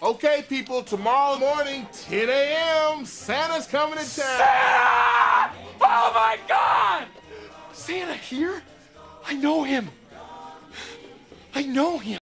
Okay, people, tomorrow morning, 10 a.m., Santa's coming to town. Santa! Oh my God! Santa here? I know him. I know him.